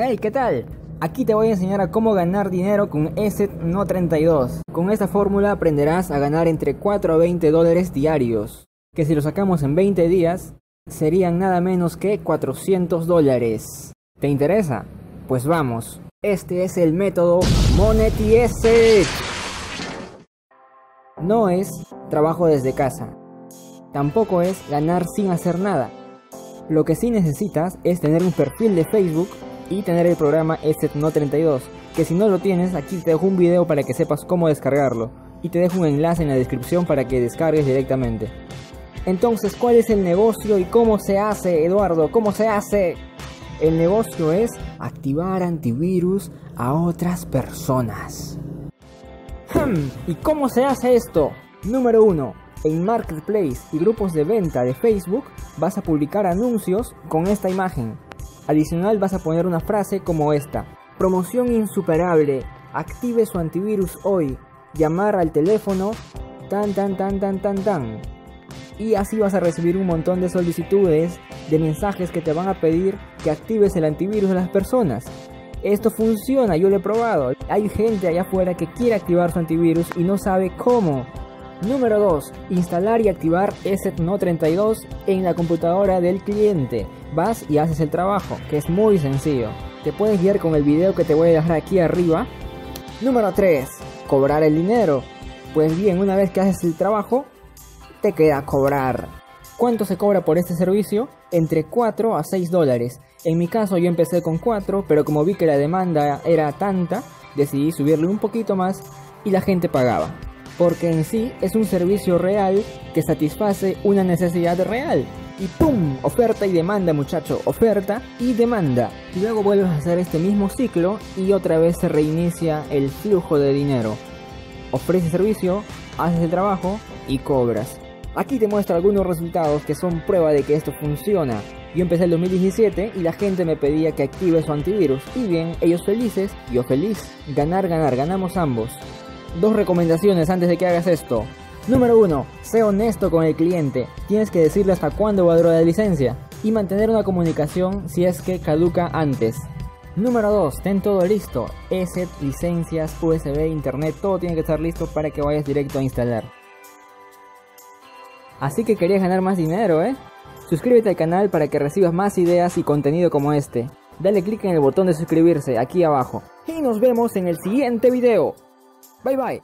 Hey, ¿qué tal? Aquí te voy a enseñar a cómo ganar dinero con ESET No 32. Con esta fórmula aprenderás a ganar entre 4 a 20 dólares diarios, que si lo sacamos en 20 días serían nada menos que 400 dólares. ¿Te interesa? Pues vamos. Este es el método Monety ESET. No es trabajo desde casa. Tampoco es ganar sin hacer nada. Lo que sí necesitas es tener un perfil de Facebook y tener el programa ESET No 32, que si no lo tienes, aquí te dejo un video para que sepas cómo descargarlo y te dejo un enlace en la descripción para que descargues directamente. Entonces, ¿cuál es el negocio y cómo se hace, Eduardo? ¿Cómo se hace? El negocio es activar antivirus a otras personas. Hmm, ¿Y cómo se hace esto? Número 1. En Marketplace y grupos de venta de Facebook vas a publicar anuncios con esta imagen. Adicional vas a poner una frase como esta. Promoción insuperable. Active su antivirus hoy. Llamar al teléfono tan tan tan tan tan tan. Y así vas a recibir un montón de solicitudes, de mensajes que te van a pedir que actives el antivirus de las personas. Esto funciona, yo lo he probado. Hay gente allá afuera que quiere activar su antivirus y no sabe cómo. Número 2. Instalar y activar ESET No 32 en la computadora del cliente. Vas y haces el trabajo, que es muy sencillo. Te puedes guiar con el video que te voy a dejar aquí arriba. Número 3. Cobrar el dinero. Pues bien, una vez que haces el trabajo, te queda cobrar. ¿Cuánto se cobra por este servicio? Entre 4 a 6 dólares. En mi caso yo empecé con 4, pero como vi que la demanda era tanta, decidí subirle un poquito más y la gente pagaba porque en sí es un servicio real que satisface una necesidad real. Y ¡pum! Oferta y demanda muchacho, oferta y demanda. Y luego vuelves a hacer este mismo ciclo y otra vez se reinicia el flujo de dinero. Ofreces servicio, haces el trabajo y cobras. Aquí te muestro algunos resultados que son prueba de que esto funciona. Yo empecé el 2017 y la gente me pedía que active su antivirus. Y bien, ellos felices, yo feliz. Ganar, ganar, ganamos ambos. Dos recomendaciones antes de que hagas esto. Número 1. Sé honesto con el cliente. Tienes que decirle hasta cuándo va a durar la licencia. Y mantener una comunicación si es que caduca antes. Número 2. Ten todo listo. ESET, licencias, USB, internet, todo tiene que estar listo para que vayas directo a instalar. Así que querías ganar más dinero, ¿eh? Suscríbete al canal para que recibas más ideas y contenido como este. Dale click en el botón de suscribirse aquí abajo. Y nos vemos en el siguiente video. バイバイ。